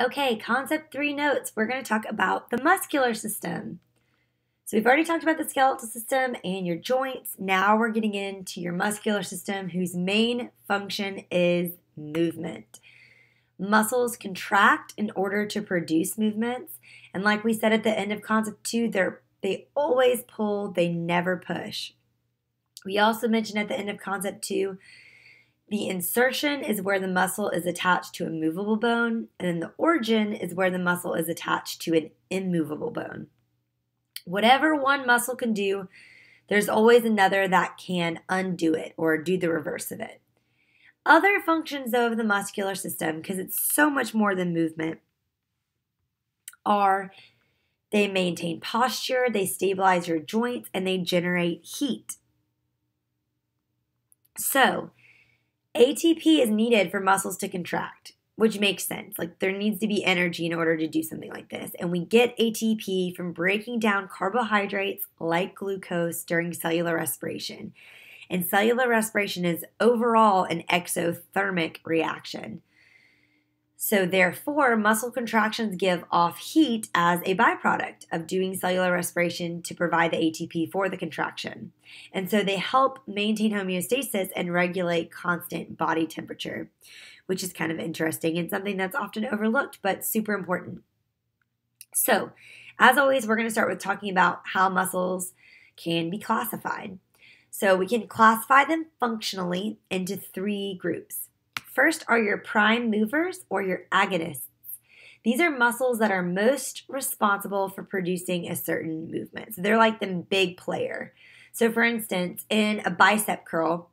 Okay, concept three notes. We're going to talk about the muscular system. So we've already talked about the skeletal system and your joints. Now we're getting into your muscular system, whose main function is movement. Muscles contract in order to produce movements. And like we said at the end of concept two, they're, they always pull, they never push. We also mentioned at the end of concept two, the insertion is where the muscle is attached to a movable bone, and then the origin is where the muscle is attached to an immovable bone. Whatever one muscle can do, there's always another that can undo it or do the reverse of it. Other functions, of the muscular system, because it's so much more than movement, are they maintain posture, they stabilize your joints, and they generate heat. So, ATP is needed for muscles to contract which makes sense. Like there needs to be energy in order to do something like this. And we get ATP from breaking down carbohydrates like glucose during cellular respiration. And cellular respiration is overall an exothermic reaction. So, therefore, muscle contractions give off heat as a byproduct of doing cellular respiration to provide the ATP for the contraction. And so, they help maintain homeostasis and regulate constant body temperature, which is kind of interesting and something that's often overlooked but super important. So, as always, we're going to start with talking about how muscles can be classified. So, we can classify them functionally into three groups. First are your prime movers or your agonists. These are muscles that are most responsible for producing a certain movement. So they're like the big player. So, for instance, in a bicep curl,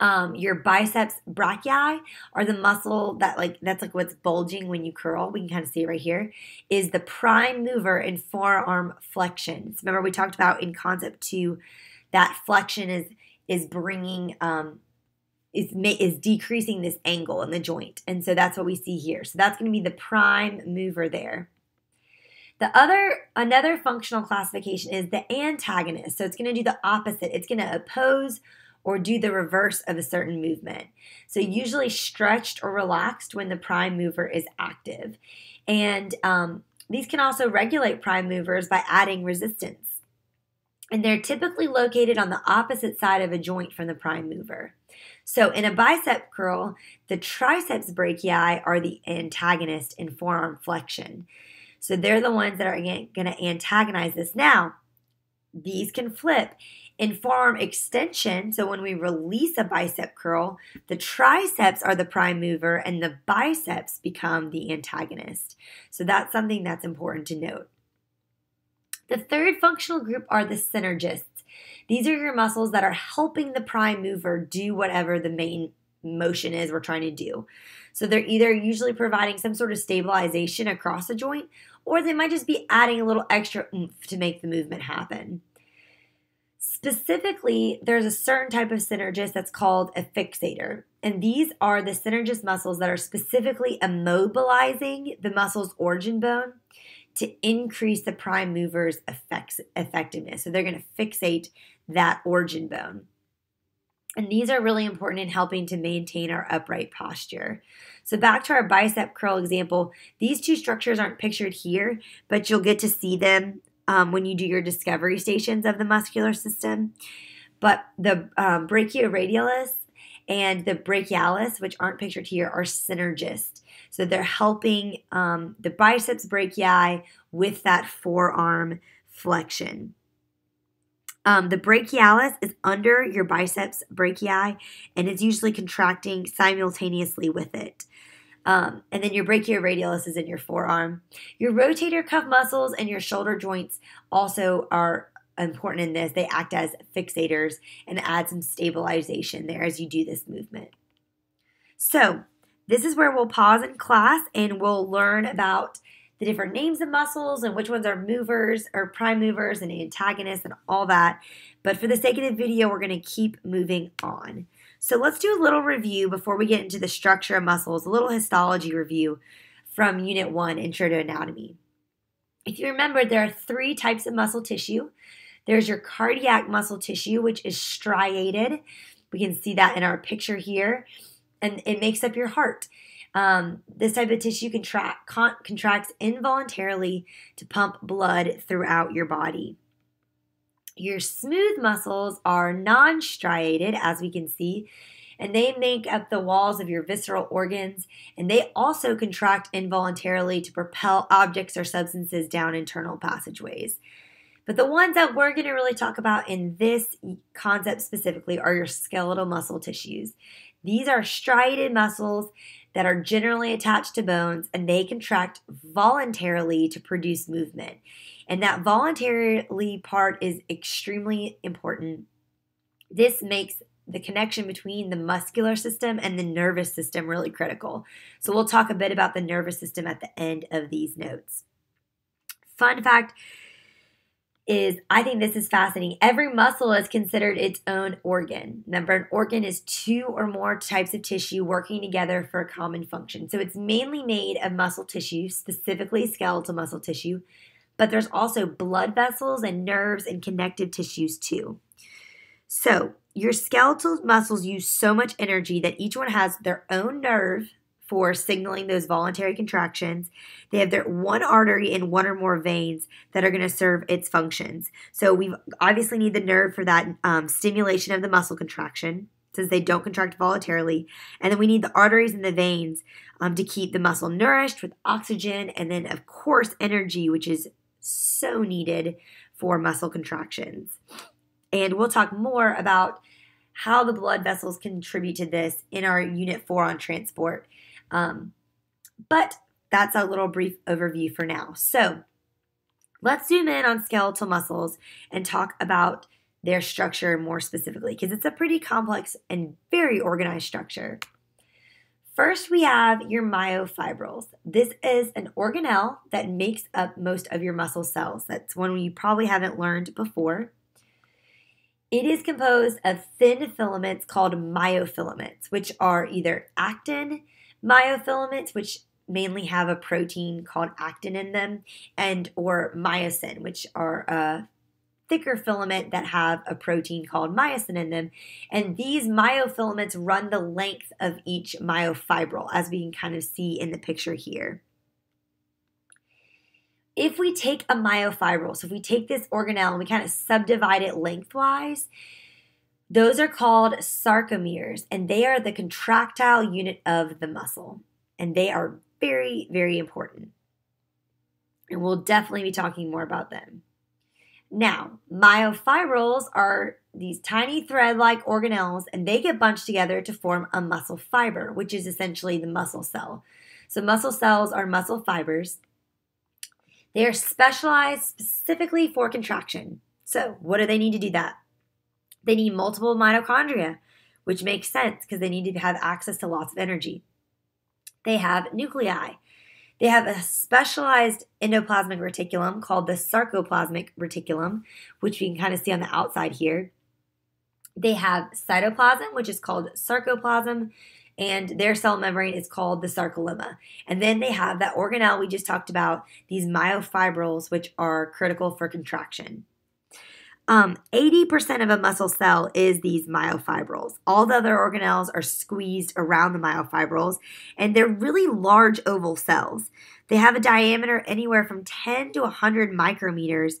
um, your biceps brachii are the muscle that like that's like what's bulging when you curl. We can kind of see it right here. Is the prime mover in forearm flexions. Remember we talked about in concept two that flexion is is bringing um, is is decreasing this angle in the joint. And so that's what we see here. So that's going to be the prime mover there. The other another functional classification is the antagonist. So it's going to do the opposite. It's going to oppose or do the reverse of a certain movement. So usually stretched or relaxed when the prime mover is active. And um, these can also regulate prime movers by adding resistance. And they're typically located on the opposite side of a joint from the prime mover. So in a bicep curl, the triceps brachii are the antagonist in forearm flexion. So they're the ones that are going to antagonize this. Now, these can flip in forearm extension. So when we release a bicep curl, the triceps are the prime mover and the biceps become the antagonist. So that's something that's important to note. The third functional group are the synergists. These are your muscles that are helping the prime mover do whatever the main motion is we're trying to do. So they're either usually providing some sort of stabilization across the joint, or they might just be adding a little extra oomph to make the movement happen. Specifically, there's a certain type of synergist that's called a fixator. And these are the synergist muscles that are specifically immobilizing the muscle's origin bone to increase the prime mover's effects, effectiveness. So they're going to fixate that origin bone. And these are really important in helping to maintain our upright posture. So, back to our bicep curl example, these two structures aren't pictured here, but you'll get to see them um, when you do your discovery stations of the muscular system. But the um, brachioradialis and the brachialis, which aren't pictured here, are synergist. So they're helping um, the biceps brachii with that forearm flexion. Um, the brachialis is under your biceps brachii and it's usually contracting simultaneously with it. Um, and then your brachioradialis is in your forearm. Your rotator cuff muscles and your shoulder joints also are important in this. They act as fixators and add some stabilization there as you do this movement. So, this is where we'll pause in class and we'll learn about the different names of muscles and which ones are movers or prime movers and antagonists and all that. But for the sake of the video, we're going to keep moving on. So let's do a little review before we get into the structure of muscles, a little histology review from Unit 1, Intro to Anatomy. If you remember, there are three types of muscle tissue. There's your cardiac muscle tissue, which is striated. We can see that in our picture here and it makes up your heart. Um, this type of tissue contract, con- contracts involuntarily to pump blood throughout your body. Your smooth muscles are non striated, as we can see, and they make up the walls of your visceral organs, and they also contract involuntarily to propel objects or substances down internal passageways. But the ones that we're going to really talk about in this concept specifically are your skeletal muscle tissues. These are striated muscles that are generally attached to bones and they contract voluntarily to produce movement. And that voluntarily part is extremely important. This makes the connection between the muscular system and the nervous system really critical. So we'll talk a bit about the nervous system at the end of these notes. Fun fact is I think this is fascinating. Every muscle is considered its own organ. Remember, an organ is two or more types of tissue working together for a common function. So it's mainly made of muscle tissue, specifically skeletal muscle tissue, but there's also blood vessels and nerves and connective tissues too. So your skeletal muscles use so much energy that each one has their own nerve for signaling those voluntary contractions. They have their one artery and one or more veins that are going to serve its functions. So we obviously need the nerve for that um, stimulation of the muscle contraction since they don't contract voluntarily. And then we need the arteries and the veins um, to keep the muscle nourished with oxygen and then, of course, energy, which is so needed for muscle contractions. And we'll talk more about how the blood vessels contribute to this in our Unit 4 on transport. Um, but that's a little brief overview for now. So let's zoom in on skeletal muscles and talk about their structure more specifically because it's a pretty complex and very organized structure. First, we have your myofibrils. This is an organelle that makes up most of your muscle cells. That's one you probably haven't learned before. It is composed of thin filaments called myofilaments, which are either actin myofilaments, which mainly have a protein called actin in them, and or myosin, which are a thicker filament that have a protein called myosin in them. And these myofilaments run the length of each myofibril, as we can kind of see in the picture here if we take a myofibril, so if we take this organelle and we kind of subdivide it lengthwise, those are called sarcomeres, and they are the contractile unit of the muscle. And they are very, very important. And we'll definitely be talking more about them. Now, myofibrils are these tiny thread like organelles, and they get bunched together to form a muscle fiber, which is essentially the muscle cell. So, muscle cells are muscle fibers, they are specialized specifically for contraction. So, what do they need to do that? They need multiple mitochondria, which makes sense because they need to have access to lots of energy. They have nuclei. They have a specialized endoplasmic reticulum called the sarcoplasmic reticulum, which we can kind of see on the outside here. They have cytoplasm, which is called sarcoplasm, and their cell membrane is called the sarcolemma. And then they have that organelle we just talked about, these myofibrils, which are critical for contraction. Um, 80% of a muscle cell is these myofibrils. All the other organelles are squeezed around the myofibrils, and they're really large oval cells. They have a diameter anywhere from 10 to 100 micrometers,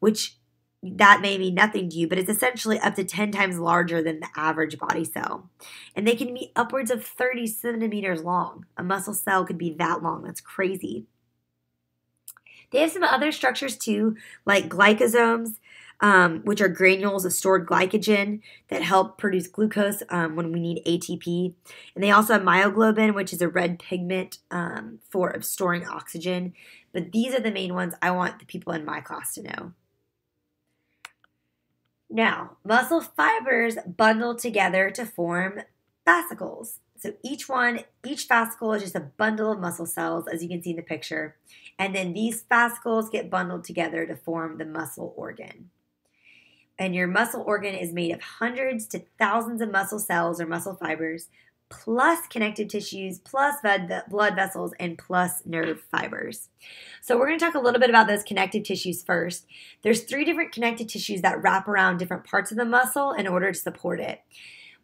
which that may mean nothing to you, but it's essentially up to 10 times larger than the average body cell. And they can be upwards of 30 centimeters long. A muscle cell could be that long. That's crazy. They have some other structures too, like glycosomes, um, which are granules of stored glycogen that help produce glucose um, when we need ATP. And they also have myoglobin, which is a red pigment um, for storing oxygen. But these are the main ones I want the people in my class to know. Now, muscle fibers bundle together to form fascicles. So each one, each fascicle is just a bundle of muscle cells, as you can see in the picture. And then these fascicles get bundled together to form the muscle organ. And your muscle organ is made of hundreds to thousands of muscle cells or muscle fibers, plus connective tissues, plus blood vessels, and plus nerve fibers. So we're going to talk a little bit about those connective tissues first. There's three different connective tissues that wrap around different parts of the muscle in order to support it.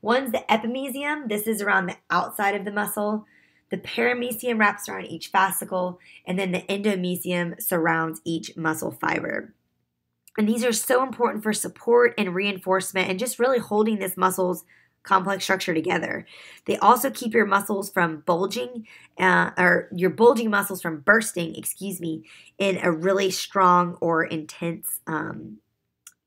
One's the epimysium. This is around the outside of the muscle. The perimysium wraps around each fascicle, and then the endomysium surrounds each muscle fiber. And these are so important for support and reinforcement and just really holding this muscle's complex structure together. They also keep your muscles from bulging, uh, or your bulging muscles from bursting, excuse me, in a really strong or intense um,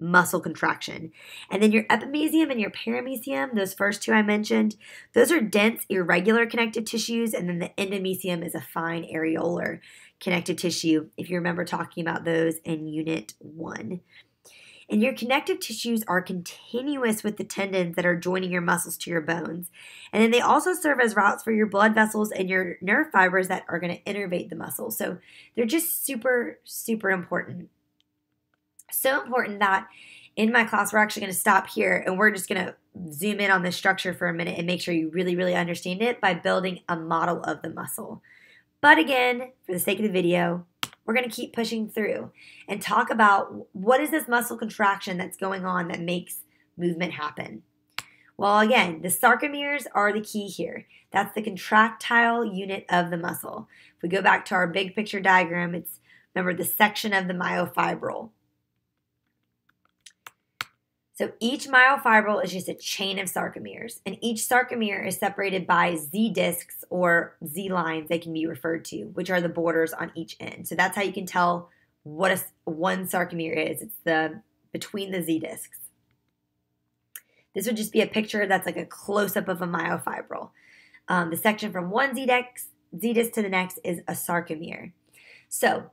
muscle contraction. And then your epimysium and your perimysium, those first two I mentioned, those are dense, irregular connective tissues. And then the endomysium is a fine areolar connective tissue, if you remember talking about those in Unit 1. And your connective tissues are continuous with the tendons that are joining your muscles to your bones. And then they also serve as routes for your blood vessels and your nerve fibers that are going to innervate the muscle. So they're just super, super important. So important that in my class, we're actually going to stop here and we're just going to zoom in on the structure for a minute and make sure you really, really understand it by building a model of the muscle. But again, for the sake of the video, we're going to keep pushing through and talk about what is this muscle contraction that's going on that makes movement happen. Well, again, the sarcomeres are the key here. That's the contractile unit of the muscle. If we go back to our big picture diagram, it's remember the section of the myofibril. So each myofibril is just a chain of sarcomeres, and each sarcomere is separated by Z discs or Z lines, they can be referred to, which are the borders on each end. So that's how you can tell what a, one sarcomere is. It's the between the Z discs. This would just be a picture that's like a close up of a myofibril. Um, the section from one Z disc, Z disc to the next is a sarcomere. So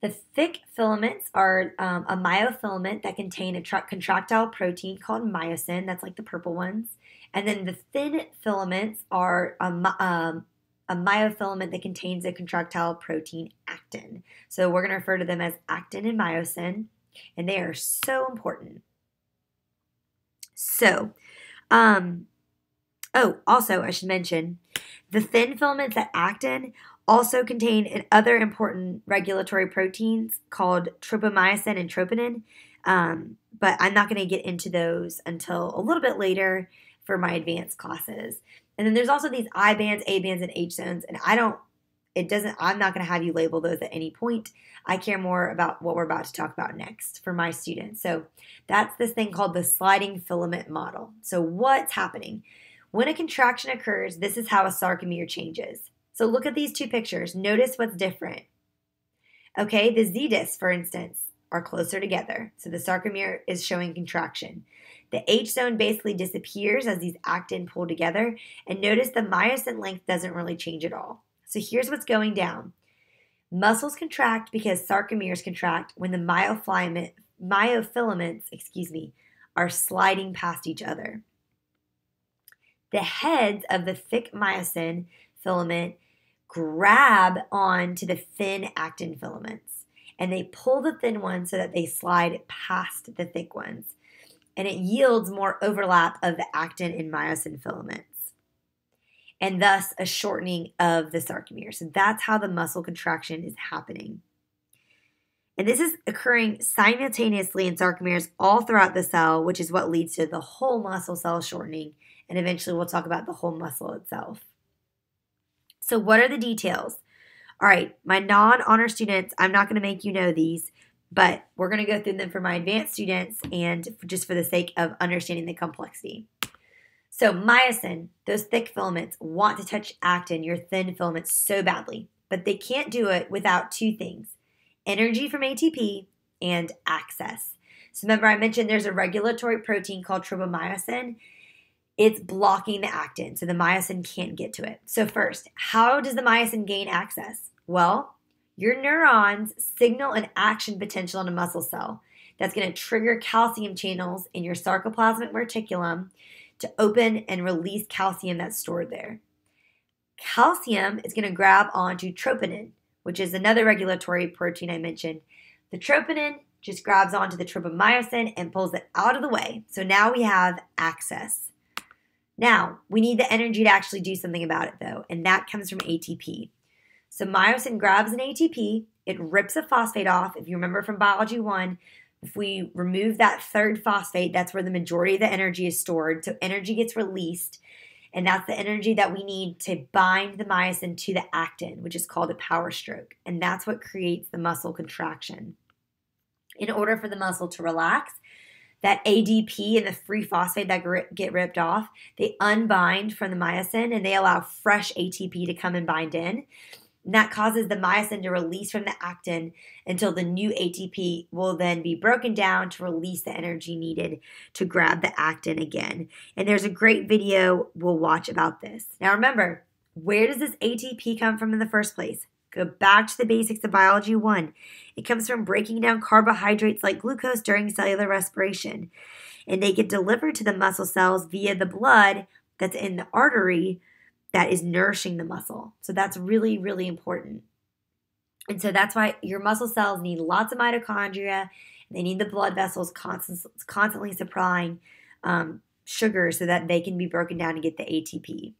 the thick filaments are um, a myofilament that contain a tra- contractile protein called myosin. That's like the purple ones. And then the thin filaments are a, um, a myofilament that contains a contractile protein actin. So we're going to refer to them as actin and myosin, and they are so important. So, um, oh, also, I should mention the thin filaments that actin also contain other important regulatory proteins called tropomyosin and troponin. Um, but I'm not going to get into those until a little bit later for my advanced classes. And then there's also these I bands, A bands, and H zones. And I don't, it doesn't, I'm not going to have you label those at any point. I care more about what we're about to talk about next for my students. So that's this thing called the sliding filament model. So what's happening? When a contraction occurs, this is how a sarcomere changes. So look at these two pictures. Notice what's different. Okay, the Z discs, for instance, are closer together. So the sarcomere is showing contraction. The H zone basically disappears as these actin pull together. And notice the myosin length doesn't really change at all. So here's what's going down. Muscles contract because sarcomeres contract when the myofilament, myofilaments, excuse me, are sliding past each other. The heads of the thick myosin filament grab onto the thin actin filaments and they pull the thin ones so that they slide past the thick ones. And it yields more overlap of the actin and myosin filaments, and thus a shortening of the sarcomere. So that's how the muscle contraction is happening. And this is occurring simultaneously in sarcomeres all throughout the cell, which is what leads to the whole muscle cell shortening. And eventually we'll talk about the whole muscle itself. So, what are the details? All right, my non honor students, I'm not going to make you know these, but we're going to go through them for my advanced students and just for the sake of understanding the complexity. So, myosin, those thick filaments, want to touch actin, your thin filaments, so badly, but they can't do it without two things energy from ATP and access. So, remember, I mentioned there's a regulatory protein called tropomyosin it's blocking the actin, so the myosin can't get to it. So, first, how does the myosin gain access? Well, your neurons signal an action potential in a muscle cell that's going to trigger calcium channels in your sarcoplasmic reticulum to open and release calcium that's stored there. Calcium is going to grab onto troponin, which is another regulatory protein I mentioned. The troponin just grabs onto the tropomyosin and pulls it out of the way. So now we have access. Now, we need the energy to actually do something about it, though, and that comes from ATP. So, myosin grabs an ATP, it rips a phosphate off. If you remember from biology one, if we remove that third phosphate, that's where the majority of the energy is stored. So, energy gets released. And that's the energy that we need to bind the myosin to the actin, which is called a power stroke. And that's what creates the muscle contraction. In order for the muscle to relax, that ADP and the free phosphate that get ripped off, they unbind from the myosin and they allow fresh ATP to come and bind in. And that causes the myosin to release from the actin until the new ATP will then be broken down to release the energy needed to grab the actin again. And there's a great video we'll watch about this. Now remember, where does this ATP come from in the first place? Go back to the basics of biology one. It comes from breaking down carbohydrates like glucose during cellular respiration. And they get delivered to the muscle cells via the blood that's in the artery that is nourishing the muscle. So that's really, really important. And so that's why your muscle cells need lots of mitochondria. They need the blood vessels constant, constantly supplying um, sugar so that they can be broken down and get the ATP.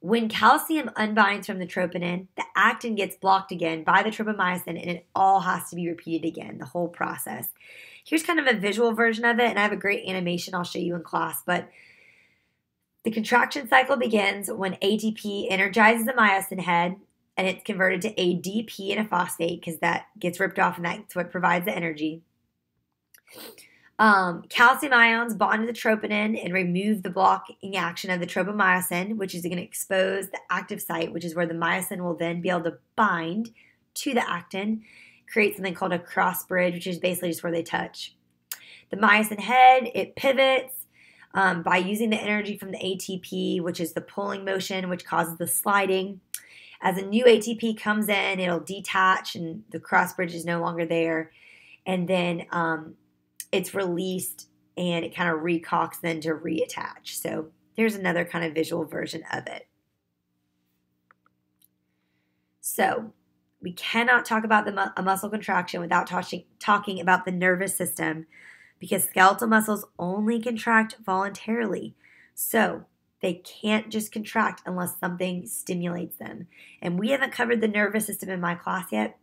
When calcium unbinds from the troponin, the actin gets blocked again by the tropomyosin and it all has to be repeated again, the whole process. Here's kind of a visual version of it, and I have a great animation I'll show you in class, but the contraction cycle begins when ATP energizes the myosin head and it's converted to ADP and a phosphate because that gets ripped off and that's what provides the energy. Um, calcium ions bond to the troponin and remove the blocking action of the tropomyosin, which is going to expose the active site, which is where the myosin will then be able to bind to the actin, create something called a cross bridge, which is basically just where they touch. The myosin head, it pivots um, by using the energy from the ATP, which is the pulling motion, which causes the sliding. As a new ATP comes in, it'll detach and the cross bridge is no longer there. And then um, it's released and it kind of recocks then to reattach. So there's another kind of visual version of it. So we cannot talk about the mu- a muscle contraction without talking, talking about the nervous system because skeletal muscles only contract voluntarily. So they can't just contract unless something stimulates them. And we haven't covered the nervous system in my class yet.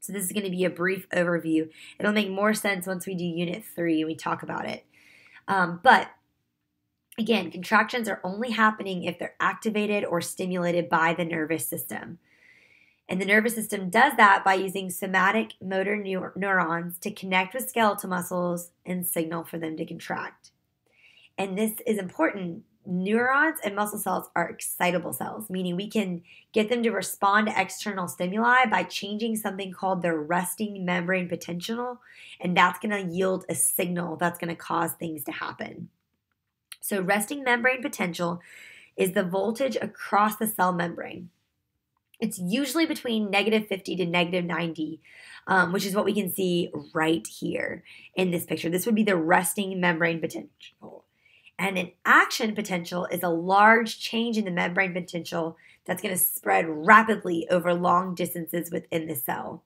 So this is going to be a brief overview. It'll make more sense once we do unit three and we talk about it. Um, but again, contractions are only happening if they're activated or stimulated by the nervous system. And the nervous system does that by using somatic motor neur- neurons to connect with skeletal muscles and signal for them to contract. And this is important. Neurons and muscle cells are excitable cells, meaning we can get them to respond to external stimuli by changing something called their resting membrane potential. And that's going to yield a signal that's going to cause things to happen. So, resting membrane potential is the voltage across the cell membrane. It's usually between negative 50 to negative 90, um, which is what we can see right here in this picture. This would be the resting membrane potential. And an action potential is a large change in the membrane potential that's going to spread rapidly over long distances within the cell.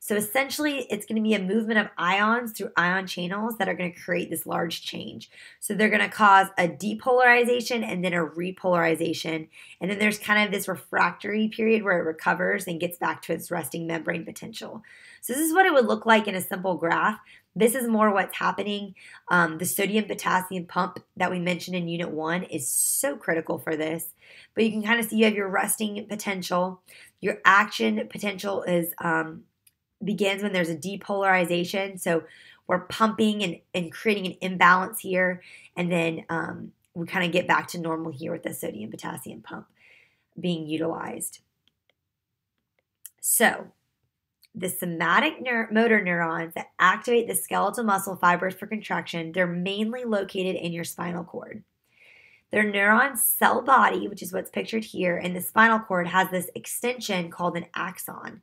So essentially, it's going to be a movement of ions through ion channels that are going to create this large change. So they're going to cause a depolarization and then a repolarization. And then there's kind of this refractory period where it recovers and gets back to its resting membrane potential. So this is what it would look like in a simple graph. This is more what's happening. Um, the sodium potassium pump that we mentioned in unit one is so critical for this. But you can kind of see you have your resting potential. Your action potential is um, begins when there's a depolarization. So we're pumping and, and creating an imbalance here. And then um, we kind of get back to normal here with the sodium potassium pump being utilized. So the somatic neur- motor neurons that activate the skeletal muscle fibers for contraction, they're mainly located in your spinal cord. Their neuron cell body, which is what's pictured here, and the spinal cord has this extension called an axon.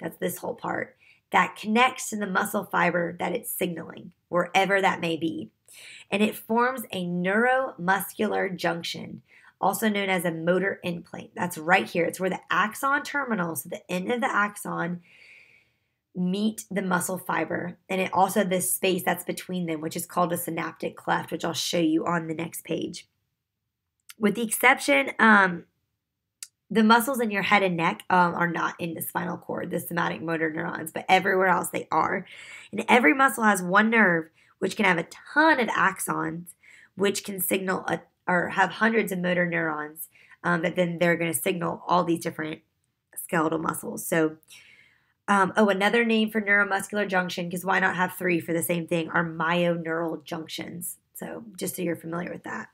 That's this whole part that connects to the muscle fiber that it's signaling, wherever that may be. And it forms a neuromuscular junction, also known as a motor end. That's right here. It's where the axon terminals, so the end of the axon, meet the muscle fiber. And it also this space that's between them, which is called a synaptic cleft, which I'll show you on the next page. With the exception, um, the muscles in your head and neck um, are not in the spinal cord, the somatic motor neurons, but everywhere else they are. And every muscle has one nerve, which can have a ton of axons, which can signal a, or have hundreds of motor neurons um, that then they're going to signal all these different skeletal muscles. So, um, oh, another name for neuromuscular junction, because why not have three for the same thing, are myoneural junctions. So, just so you're familiar with that.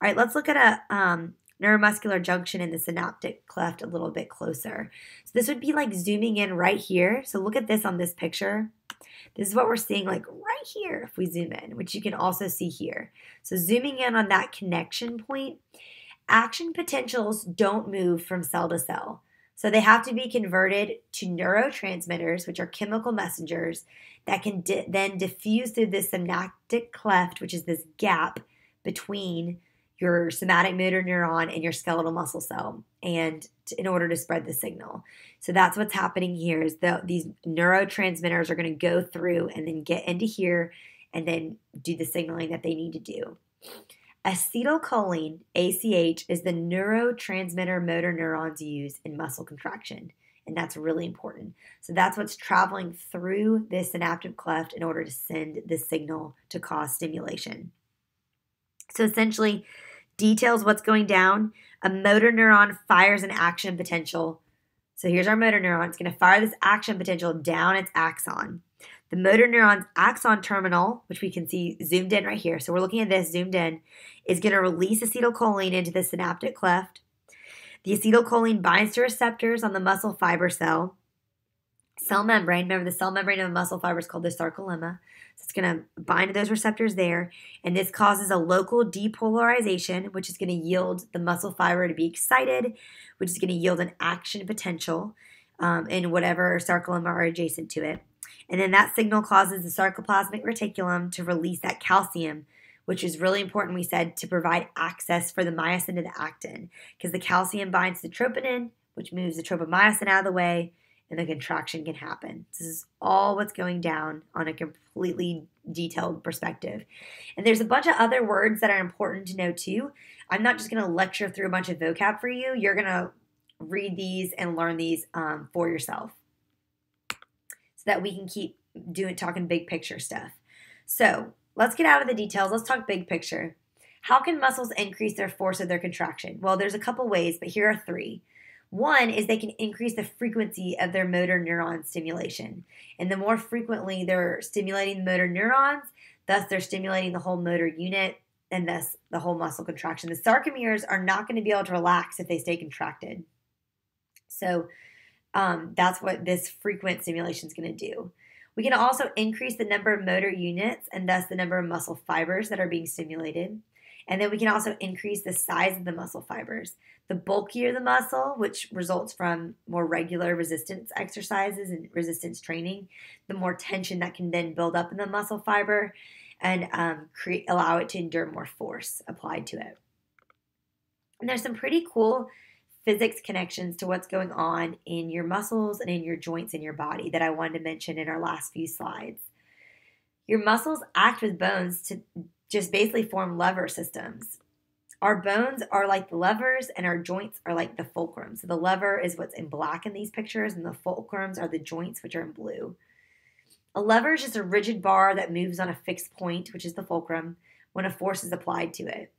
All right, let's look at a um, neuromuscular junction in the synaptic cleft a little bit closer. So, this would be like zooming in right here. So, look at this on this picture. This is what we're seeing like right here if we zoom in, which you can also see here. So, zooming in on that connection point, action potentials don't move from cell to cell. So they have to be converted to neurotransmitters, which are chemical messengers that can di- then diffuse through the synaptic cleft, which is this gap between your somatic motor neuron and your skeletal muscle cell and in order to spread the signal. So that's what's happening here is that these neurotransmitters are going to go through and then get into here and then do the signaling that they need to do acetylcholine ACh is the neurotransmitter motor neurons use in muscle contraction and that's really important so that's what's traveling through this synaptic cleft in order to send the signal to cause stimulation so essentially details what's going down. A motor neuron fires an action potential. So here's our motor neuron. It's going to fire this action potential down its axon. The motor neuron's axon terminal, which we can see zoomed in right here, so we're looking at this zoomed in, is going to release acetylcholine into the synaptic cleft. The acetylcholine binds to receptors on the muscle fiber cell. Cell membrane, remember the cell membrane of a muscle fiber is called the sarcolemma. So it's going to bind to those receptors there, and this causes a local depolarization, which is going to yield the muscle fiber to be excited, which is going to yield an action potential um, in whatever sarcolemma are adjacent to it. And then that signal causes the sarcoplasmic reticulum to release that calcium, which is really important, we said, to provide access for the myosin to the actin, because the calcium binds to troponin, which moves the tropomyosin out of the way, and the contraction can happen. This is all what's going down on a completely detailed perspective. And there's a bunch of other words that are important to know too. I'm not just going to lecture through a bunch of vocab for you. You're going to read these and learn these um, for yourself that we can keep doing talking big picture stuff. So let's get out of the details. Let's talk big picture. How can muscles increase their force of their contraction? Well, there's a couple ways, but here are three. One is they can increase the frequency of their motor neuron stimulation. And the more frequently they're stimulating the motor neurons, thus they're stimulating the whole motor unit and thus the whole muscle contraction. The sarcomeres are not going to be able to relax if they stay contracted. So um, that's what this frequent stimulation is going to do. We can also increase the number of motor units and thus the number of muscle fibers that are being stimulated. And then we can also increase the size of the muscle fibers. The bulkier the muscle, which results from more regular resistance exercises and resistance training, the more tension that can then build up in the muscle fiber and um, create allow it to endure more force applied to it. And there's some pretty cool physics connections to what's going on in your muscles and in your joints in your body that I wanted to mention in our last few slides. Your muscles act with bones to just basically form lever systems. Our bones are like the levers, and our joints are like the fulcrum. So the lever is what's in black in these pictures, and the fulcrums are the joints, which are in blue. A lever is just a rigid bar that moves on a fixed point, which is the fulcrum, when a force is applied to it.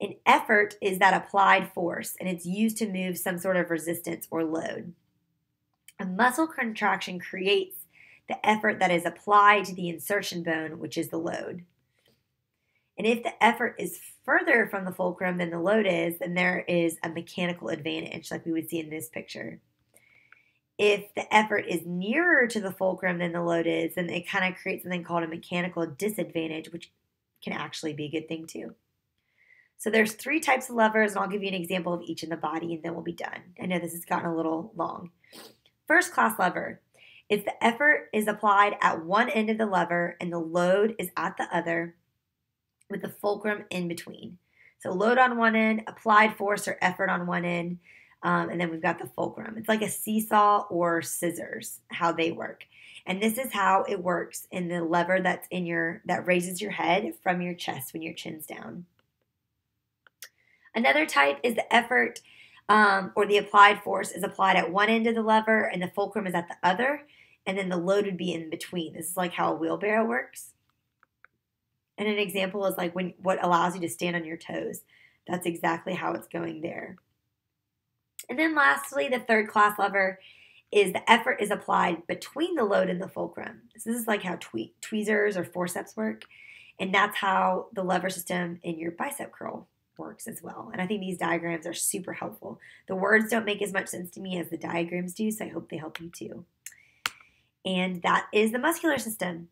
An effort is that applied force, and it's used to move some sort of resistance or load. A muscle contraction creates the effort that is applied to the insertion bone, which is the load. And if the effort is further from the fulcrum than the load is, then there is a mechanical advantage, like we would see in this picture. If the effort is nearer to the fulcrum than the load is, then it kind of creates something called a mechanical disadvantage, which can actually be a good thing too. So there's three types of levers, and I'll give you an example of each in the body, and then we'll be done. I know this has gotten a little long. First class lever. If the effort is applied at one end of the lever and the load is at the other, with the fulcrum in between. So load on one end, applied force or effort on one end, um, and then we've got the fulcrum. It's like a seesaw or scissors, how they work. And this is how it works in the lever that's in your that raises your head from your chest when your chin's down. Another type is the effort um, or the applied force is applied at one end of the lever and the fulcrum is at the other, and then the load would be in between. This is like how a wheelbarrow works. And an example is like when what allows you to stand on your toes. That's exactly how it's going there. And then lastly, the third class lever is the effort is applied between the load and the fulcrum. So this is like how twe- tweezers or forceps work. And that's how the lever system in your bicep curl works as well. And I think these diagrams are super helpful. The words don't make as much sense to me as the diagrams do, so I hope they help you too. And that is the muscular system.